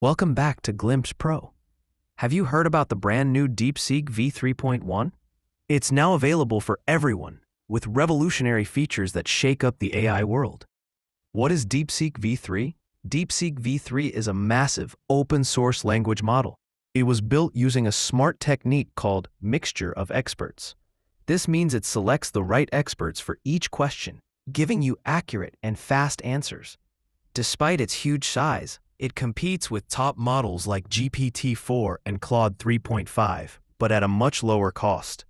Welcome back to Glimpse Pro. Have you heard about the brand new DeepSeek V3.1? It's now available for everyone with revolutionary features that shake up the AI world. What is DeepSeek V3? DeepSeek V3 is a massive open source language model. It was built using a smart technique called mixture of experts. This means it selects the right experts for each question, giving you accurate and fast answers. Despite its huge size, it competes with top models like GPT-4 and Claude 3.5, but at a much lower cost.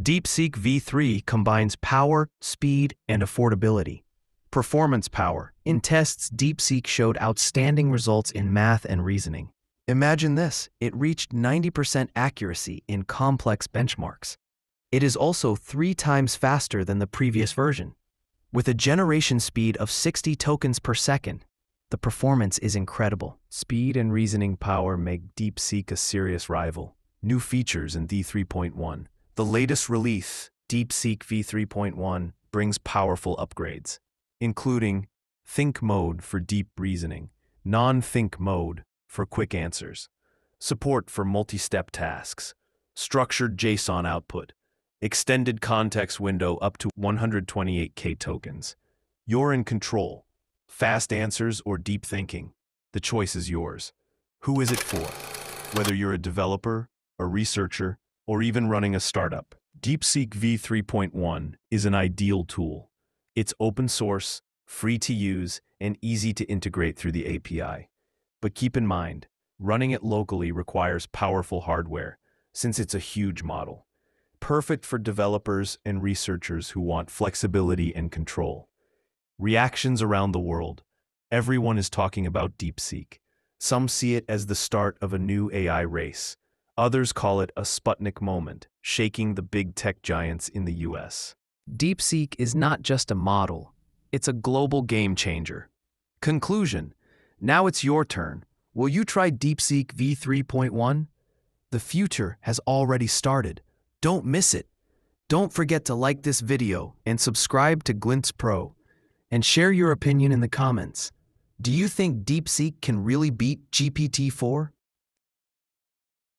DeepSeek V3 combines power, speed, and affordability. Performance power. In tests, DeepSeek showed outstanding results in math and reasoning. Imagine this, it reached 90% accuracy in complex benchmarks. It is also three times faster than the previous version. With a generation speed of 60 tokens per second, the performance is incredible. Speed and reasoning power make DeepSeek a serious rival. New features in V3.1. The latest release, DeepSeek V3.1, brings powerful upgrades, including Think Mode for deep reasoning, Non-Think Mode for quick answers, support for multi-step tasks, structured JSON output, extended context window up to 128k tokens. You're in control. Fast answers or deep thinking, the choice is yours. Who is it for? Whether you're a developer, a researcher, or even running a startup, DeepSeek V3.1 is an ideal tool. It's open source, free to use, and easy to integrate through the API. But keep in mind, running it locally requires powerful hardware, since it's a huge model. Perfect for developers and researchers who want flexibility and control. Reactions around the world. Everyone is talking about DeepSeek. Some see it as the start of a new AI race. Others call it a Sputnik moment, shaking the big tech giants in the US. DeepSeek is not just a model, it's a global game changer. Conclusion Now it's your turn. Will you try DeepSeek V3.1? The future has already started. Don't miss it. Don't forget to like this video and subscribe to Glimpse Pro and share your opinion in the comments. Do you think DeepSeek can really beat GPT-4?